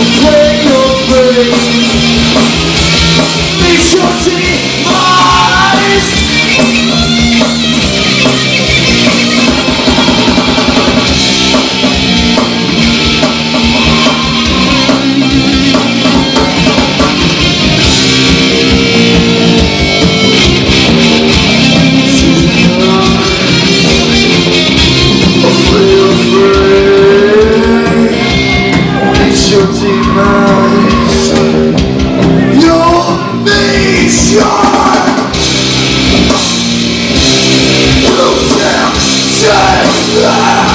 eyes, Yeah.